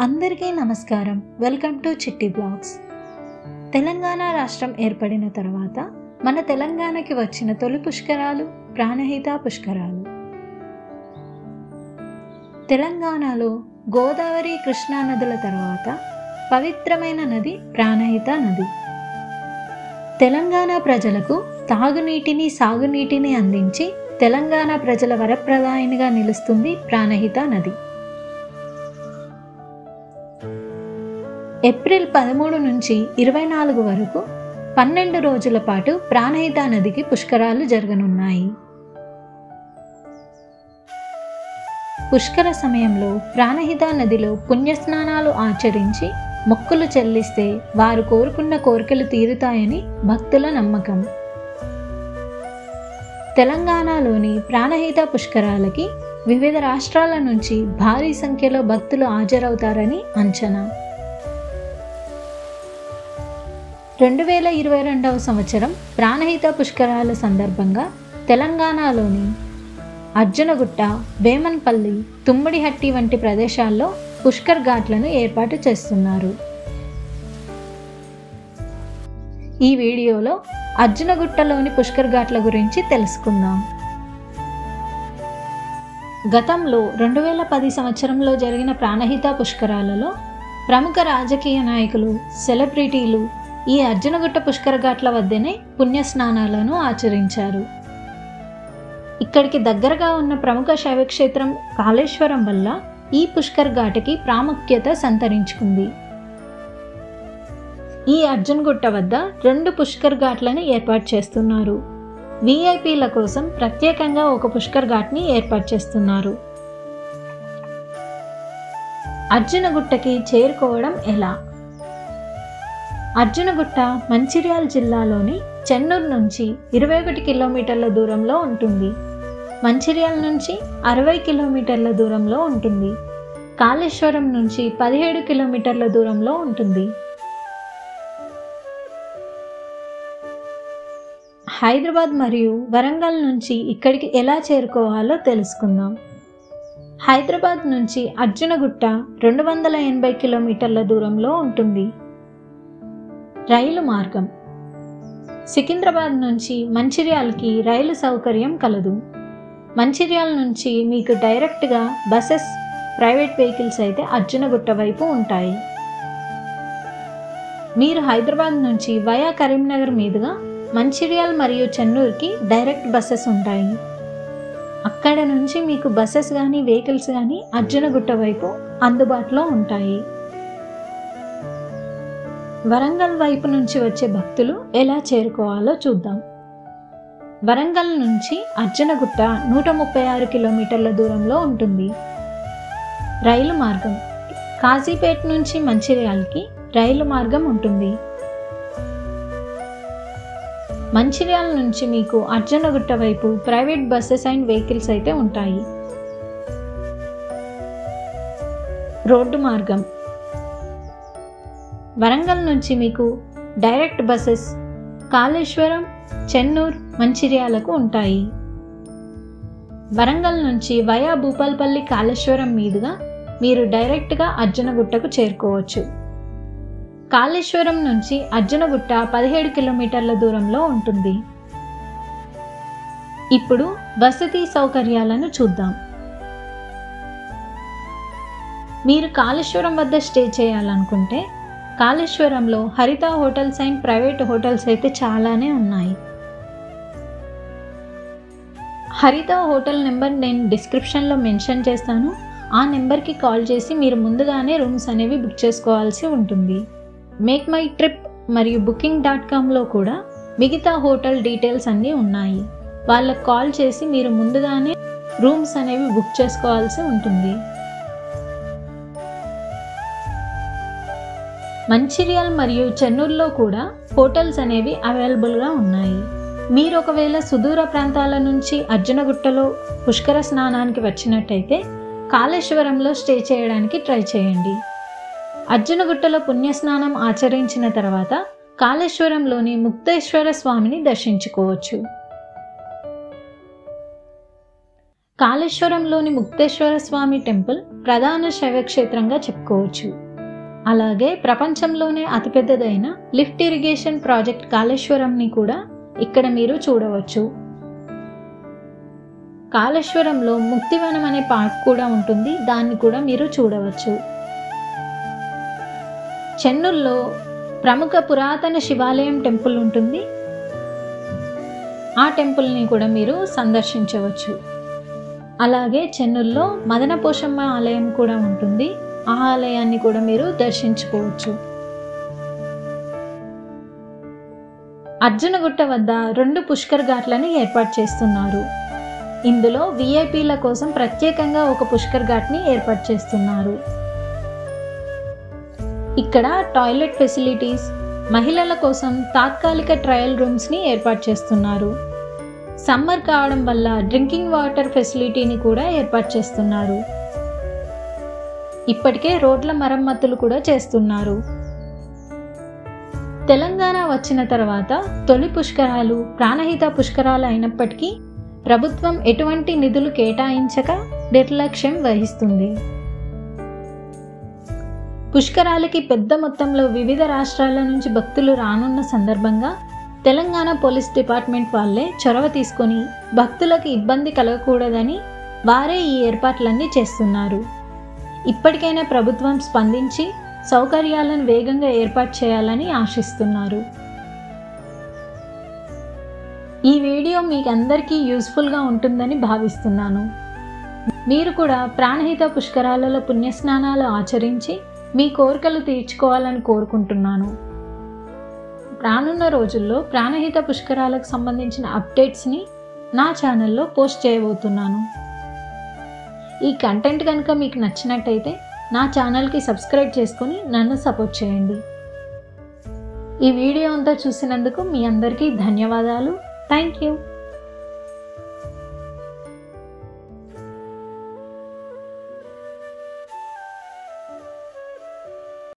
అందరికీ నమస్కారం. Welcome to Chitti blogs. Telangana రాష్ట్రం ఏర్పడిన తర్వాత మన తెలంగాణకి వచ్చిన తొలి పుష్కరాలు ప్రాణహిత పుష్కరాలు. తెలంగాణలో గోదావరి కృష్ణా నదుల తర్వాత పవిత్రమైన నది ప్రాణహిత నది. తెలంగాణ ప్రజలకు తాగునీటిని సాగునీటిని అందించి తెలంగాణ ప్రజల వరప్రదాయినిగా నిలుస్తుంది ప్రాణహిత నది. ఏప్రిల్ పదమూడు నుంచి ఇరవై నాలుగు వరకు పన్నెండు రోజుల పాటు ప్రాణహిత నదికి పుష్కరాలు జరగనున్నాయి. పుష్కర సమయంలో ప్రాణహిత నదిలో పుణ్యస్నానాలు ఆచరించి మొక్కులు చెల్లిస్తే వారు కోరుకున్న కోరికలు తీరుతాయని భక్తుల నమ్మకం. తెలంగాణలోని ప్రాణహిత పుష్కరాలకి వివిధ రాష్ట్రాల నుంచి భారీ సంఖ్యలో భక్తులు హాజరవుతారని అంచనా. రెండు వేల ఇరవై రెండవ సంవత్సరం ప్రాణహిత పుష్కరాల సందర్భంగా తెలంగాణలోని అర్జునగుట్ట వేమన్పల్లి తుమ్మిడిహట్టి వంటి ప్రదేశాల్లో పుష్కర్ ఘాట్లను ఏర్పాటు చేస్తున్నారు. ఈ వీడియోలో అర్జునగుట్టలోని పుష్కర్ ఘాట్ల గురించి తెలుసుకుందాం. గతంలో రెండు వేల పది సంవత్సరంలో జరిగిన ప్రాణహిత పుష్కరాలలో ప్రముఖ రాజకీయ నాయకులు సెలబ్రిటీలు ఈ అర్జునగుట్ట పుష్కర ఘాట్ల వద్దనే పుణ్యస్నానాలను ఆచరించారు. ఇక్కడికి దగ్గరగా ఉన్న ప్రముఖ శైవక్షేత్రం కాళేశ్వరం వల్ల ఈ పుష్కర్ ఘాటకి ప్రాముఖ్యత సంతరించుకుంది. ఈ అర్జున్గుట్ట వద్ద రెండు పుష్కర్ ఘాట్లను ఏర్పాటు చేస్తున్నారు. విఐపీల కోసం ప్రత్యేకంగా ఒక పుష్కర్ ఘాట్ని ఏర్పాటు చేస్తున్నారు. అర్జునగుట్టకి చేరుకోవడం ఎలా? అర్జునగుట్ట మంచిర్యాల జిల్లాలోని చెన్నూరు నుంచి ఇరవై ఒకటి కిలోమీటర్ల దూరంలో ఉంటుంది. మంచిర్యాల నుంచి అరవై కిలోమీటర్ల దూరంలో ఉంటుంది. కాళేశ్వరం నుంచి పదిహేడు కిలోమీటర్ల దూరంలో ఉంటుంది. హైదరాబాద్ మరియు వరంగల్ నుంచి ఇక్కడికి ఎలా చేరుకోవాలో తెలుసుకుందాం. హైదరాబాద్ నుంచి అర్జునగుట్ట రెండు వందల ఎనభై కిలోమీటర్ల దూరంలో ఉంటుంది. రైలు మార్గం. సికింద్రాబాద్ నుంచి మంచిర్యాలకి రైలు సౌకర్యం కలదు. మంచిర్యాల నుంచి మీకు డైరెక్ట్గా బసెస్ ప్రైవేట్ వెహికల్స్ అయితే అర్జునగుట్ట వైపు ఉంటాయి. మీరు హైదరాబాద్ నుంచి వయా కరీంనగర్ మీదుగా మంచిర్యాల మరియు చెన్నూరుకి డైరెక్ట్ బస్సెస్ ఉంటాయి. అక్కడ నుంచి మీకు బస్సెస్ కానీ వెహికల్స్ కానీ అర్జునగుట్ట వైపు అందుబాటులో ఉంటాయి. వరంగల్ వైపు నుంచి వచ్చే భక్తులు ఎలా చేరుకోవాలో చూద్దాం. వరంగల్ నుంచి అర్జునగుట్ట నూట ముప్పై ఆరు కిలోమీటర్ల దూరంలో ఉంటుంది. రైలు మార్గం. కాజీపేట నుంచి మంచిర్యాలకి రైలు మార్గం ఉంటుంది. మంచిర్యాల నుంచి మీకు అర్జునగుట్ట వైపు ప్రైవేట్ బస్సెస్ అండ్ వెహికల్స్ అయితే ఉంటాయి. రోడ్డు మార్గం. వరంగల్ నుంచి మీకు డైరెక్ట్ బస్సెస్ కాళేశ్వరం చెన్నూర్ మంచిర్యాలకు ఉంటాయి. వరంగల్ నుంచి వయా భూపాల్పల్లి కాళేశ్వరం మీదుగా మీరు డైరెక్ట్గా అర్జునగుట్టకు చేరుకోవచ్చు. కాళేశ్వరం నుంచి అర్జునగుట్ట పదిహేడు కిలోమీటర్ల దూరంలో ఉంటుంది. ఇప్పుడు వసతి సౌకర్యాలను చూద్దాం. మీరు కాళేశ్వరం వద్ద స్టే చేయాలనుకుంటే కాళేశ్వరంలో Haritha hotels and private hotels అయితే చాలానే ఉన్నాయి. హరిత హోటల్ నెంబర్ నేను డిస్క్రిప్షన్లో మెన్షన్ చేస్తాను. ఆ నెంబర్కి కాల్ చేసి మీరు ముందుగానే రూమ్స్ అనేవి బుక్ చేసుకోవాల్సి ఉంటుంది. మేక్ మై ట్రిప్ మరియు బుకింగ్ డాట్ కామ్లో కూడా మిగతా హోటల్ డీటెయిల్స్ అన్నీ ఉన్నాయి. వాళ్ళకు కాల్ చేసి మీరు ముందుగానే రూమ్స్ అనేవి బుక్ చేసుకోవాల్సి ఉంటుంది. మంచిర్యాల్ మరియు చెన్నూరులో కూడా హోటల్స్ అనేవి అవైలబుల్గా ఉన్నాయి. మీరు ఒకవేళ సుదూర ప్రాంతాల నుంచి అర్జునగుట్టలో పుష్కర స్నానానికి వచ్చినట్టయితే కాళేశ్వరంలో స్టే చేయడానికి ట్రై చేయండి. అర్జునగుట్టలో పుణ్యస్నానం ఆచరించిన తర్వాత కాళేశ్వరంలోని ముక్తేశ్వర స్వామిని దర్శించుకోవచ్చు. కాళేశ్వరంలోని ముక్తేశ్వర స్వామి టెంపుల్ ప్రధాన శైవక్షేత్రంగా చెప్పుకోవచ్చు. అలాగే ప్రపంచంలోనే అతిపెద్దదైన లిఫ్ట్ ఇరిగేషన్ ప్రాజెక్ట్ కాళేశ్వరంని కూడా ఇక్కడ మీరు చూడవచ్చు. కాళేశ్వరంలో ముక్తివనం అనే పార్క్ కూడా ఉంటుంది. దాన్ని కూడా మీరు చూడవచ్చు. చెన్నూరులో ప్రముఖ పురాతన శివాలయం టెంపుల్ ఉంటుంది. ఆ టెంపుల్ని కూడా మీరు సందర్శించవచ్చు. అలాగే చెన్నూరులో మదన పోషమ్మ ఆలయం కూడా ఉంటుంది. ఆ ఆలయాన్ని కూడా మీరు దర్శించుకోవచ్చు. అర్జునగుట్ట వద్ద రెండు పుష్కర్ ఘాట్లను ఏర్పాటు చేస్తున్నారు. ఇందులో విఐపీల కోసం ప్రత్యేకంగా ఒక పుష్కర్ ఘాట్ని ఏర్పాటు చేస్తున్నారు. ఇక్కడ టాయిలెట్ ఫెసిలిటీస్ మహిళల కోసం తాత్కాలిక ట్రయల్ రూమ్స్ని ఏర్పాటు చేస్తున్నారు. సమ్మర్ కావడం వల్ల డ్రింకింగ్ వాటర్ ఫెసిలిటీని కూడా ఏర్పాటు చేస్తున్నారు. ఇప్పటికే రోడ్ల మరమ్మతులు కూడా చేస్తున్నారు. తెలంగాణ వచ్చిన తర్వాత తొలి పుష్కరాలు ప్రాణహిత పుష్కరాలు అయినప్పటికీ ప్రభుత్వం ఎటువంటి నిధులు కేటాయించక నిర్లక్ష్యం వహిస్తుంది. పుష్కరాలకి పెద్ద మొత్తంలో వివిధ రాష్ట్రాల నుంచి భక్తులు రానున్న సందర్భంగా తెలంగాణ పోలీస్ డిపార్ట్మెంట్ వాళ్ళే చొరవ తీసుకొని భక్తులకు ఇబ్బంది కలగకూడదని వారే ఈ ఏర్పాట్లన్నీ చేస్తున్నారు. ఇప్పటికైనా ప్రభుత్వం స్పందించి సౌకర్యాలను వేగంగా ఏర్పాటు చేయాలని ఆశిస్తున్నారు. ఈ వీడియో మీకు అందరికీ యూస్ఫుల్గా ఉంటుందని భావిస్తున్నాను. మీరు కూడా ప్రాణహిత పుష్కరాలలో పుణ్యస్నానాలు ఆచరించి మీ కోరికలు తీర్చుకోవాలని కోరుకుంటున్నాను. రానున్న రోజుల్లో ప్రాణహిత పుష్కరాలకు సంబంధించిన అప్డేట్స్ని నా ఛానల్లో పోస్ట్ చేయబోతున్నాను. ఈ కంటెంట్ కనుక మీకు నచ్చినట్టయితే నా ఛానల్కి సబ్స్క్రైబ్ చేసుకొని నన్ను సపోర్ట్ చేయండి. ఈ వీడియో అంతా చూసినందుకు మీ అందరికీ ధన్యవాదాలు. Thank you